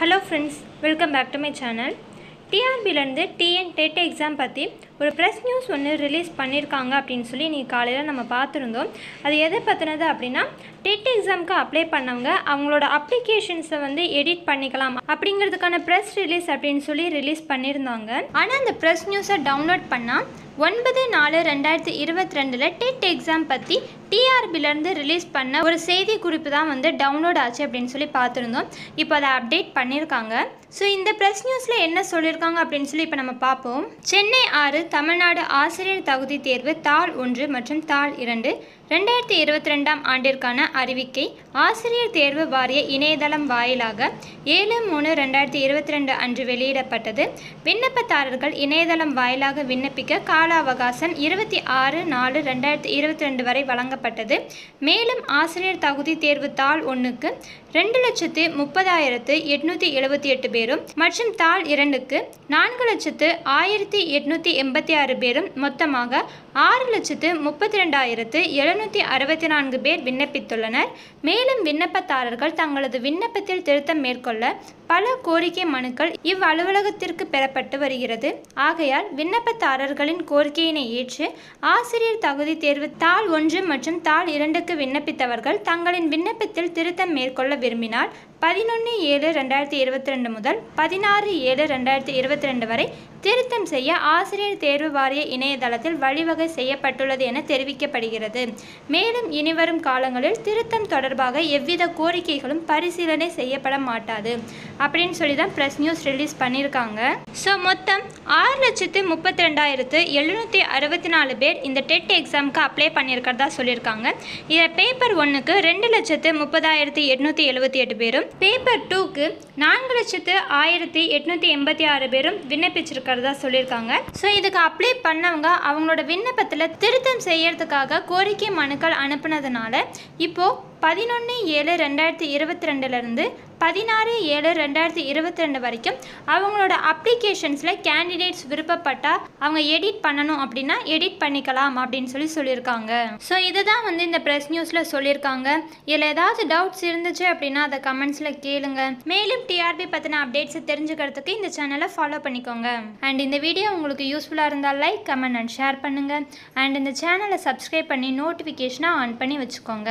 Hello friends welcome back to my channel டிஆர்பிலேருந்து TN TET exam பற்றி ஒரு press news ஒன்று release பண்ணியிருக்காங்க அப்படின்னு சொல்லி இன்றைக்கி காலையில் நம்ம பார்த்துருந்தோம். அது எதை பற்றினது அப்படின்னா டெட் எக்ஸாமுக்கு அப்ளை பண்ணவங்க அவங்களோட அப்ளிகேஷன்ஸை வந்து எடிட் பண்ணிக்கலாம் அப்படிங்கிறதுக்கான ப்ரெஸ் ரிலீஸ் அப்படின்னு சொல்லி ரிலீஸ் பண்ணியிருந்தாங்க ஆனால் அந்த ப்ரெஸ் நியூஸை டவுன்லோட் பண்ணால் ஒன்பது நாலு ரெண்டாயிரத்தி இருபத்தி ரெண்டில் டெட் எக்ஸாம் பற்றி டிஆர்பிலேருந்து ரிலீஸ் பண்ண ஒரு செய்தி குறிப்பு தான் வந்து டவுன்லோட் ஆச்சு அப்படின்னு சொல்லி பார்த்துருந்தோம். இப்போ அதை அப்டேட் பண்ணியிருக்காங்க. ஸோ இந்த ப்ரெஸ் நியூஸில் என்ன சொல்லியிருக்காங்க அப்படின்னு சொல்லி இப்போ நம்ம பார்ப்போம். சென்னை ஆறு தமிழ்நாடு ஆசிரியர் தகுதி தேர்வு தாள் ஒன்று மற்றும் தாள் இரண்டு. ரெண்டாயிரத்தி இருபத்தி ரெண்டாம் ஆண்டிற்கான அறிவிக்கை. ஆசிரியர் தேர்வு வாரிய இணையதளம் வாயிலாக ஏழு மூணு ரெண்டாயிரத்தி இருபத்தி ரெண்டு அன்று வெளியிடப்பட்டது. விண்ணப்பதாரர்கள் இணையதளம் வாயிலாக விண்ணப்பிக்க கால அவகாசம் இருபத்தி ஆறு நாலு ரெண்டாயிரத்தி இருபத்தி ரெண்டு வரை வழங்கப்பட்டது மேலும் ஆசிரியர் தகுதி தேர்வு தாள் ஒன்றுக்கு ரெண்டு லட்சத்து முப்பதாயிரத்து எட்நூற்றி எழுபத்தி எட்டு பேரும் மற்றும் தாள் இரண்டுக்கு நான்கு லட்சத்து ஆயிரத்தி எட்நூற்றி எண்பத்தி ஆறு பேரும் மொத்தமாக ஆறு லட்சத்து முப்பத்தி ரெண்டாயிரத்து எழுநூற்றி அறுபத்தி நான்கு பேர் விண்ணப்பித்துள்ளனர். மேலும் விண்ணப்பதாரர்கள் தங்களது விண்ணப்பத்தில் திருத்தம் மேற்கொள்ள பல கோரிக்கை மனுக்கள் இவ்வலுவலகத்திற்கு பெறப்பட்டு வருகிறது. ஆகையால் விண்ணப்பதாரர்களின் கோரிக்கையினை ஏற்று ஆசிரியர் தகுதி தேர்வு தாள் ஒன்று மற்றும் தாள் இரண்டுக்கு விண்ணப்பித்தவர்கள் தங்களின் விண்ணப்பத்தில் திருத்தம் மேற்கொள்ள விரும்பினால் பதினொன்று ஏழு ரெண்டாயிரத்தி இருபத்தி ரெண்டு முதல் பதினாறு ஏழு ரெண்டாயிரத்தி இருபத்தி ரெண்டு வரை திருத்தம் செய்ய ஆசிரியர் தேர்வு வாரிய இணையதளத்தில் வழிவகை செய்யப்பட்டுள்ளது என தெரிவிக்கப்படுகிறது. மேலும் இனிவரும் காலங்களில் திருத்தம் தொடர்பாக எவ்வித கோரிக்கைகளும் பரிசீலனை செய்யப்பட மாட்டாது. அப்படின்னு சொல்லி தான் ப்ரெஸ் நியூஸ் ரிலீஸ் பண்ணியிருக்காங்க. ஸோ மொத்தம் ஆறு லட்சத்து முப்பத்தி ரெண்டாயிரத்து எழுநூற்றி அறுபத்தி நாலு பேர் இந்த டெட் எக்ஸாமுக்கு அப்ளை பண்ணியிருக்கிறதா சொல்லியிருக்காங்க. இதில் பேப்பர் ஒன்றுக்கு ரெண்டு லட்சத்து முப்பதாயிரத்தி எட்நூற்றி எழுபத்தி எட்டு பேரும் பேப்பர் டூக்கு நான்கு லட்சத்து ஆயிரத்தி எட்நூற்றி எண்பத்தி ஆறு பேரும் விண்ணப்பிச்சிருக்கிறதா சொல்லியிருக்காங்க. ஸோ இதுக்கு அப்ளை பண்ணவங்க அவங்களோட விண்ணப்பத்தில் திருத்தம் செய்யறதுக்காக கோரிக்கை மனுக்கள் அனுப்புனதுனால இப்போது பதினொன்று ஏழு ரெண்டாயிரத்தி இருபத்தி ரெண்டுலேருந்து பதினாறு ஏழு ரெண்டாயிரத்தி இருபத்தி ரெண்டு வரைக்கும் அவங்களோட அப்ளிகேஷன்ஸில் கேண்டிடேட்ஸ் விருப்பப்பட்டால் அவங்க எடிட் பண்ணணும் அப்படின்னா எடிட் பண்ணிக்கலாம் அப்படின்னு சொல்லி சொல்லியிருக்காங்க. ஸோ இதுதான் வந்து இந்த ப்ரெஸ் நியூஸில் சொல்லியிருக்காங்க. இதில் ஏதாவது டவுட்ஸ் இருந்துச்சு அப்படின்னா அதை கமெண்ட்ஸில் கேளுங்க. மேலும் டிஆர்பி பற்றின அப்டேட்ஸை தெரிஞ்சுக்கிறதுக்கு இந்த சேனலை ஃபாலோ பண்ணிக்கோங்க. அண்ட் இந்த வீடியோ உங்களுக்கு யூஸ்ஃபுல்லாக இருந்தால் லைக் கமெண்ட் அண்ட் ஷேர் பண்ணுங்கள் அண்ட் இந்த சேனலை சப்ஸ்கிரைப் பண்ணி நோட்டிஃபிகேஷனை ஆன் பண்ணி வச்சுக்கோங்க.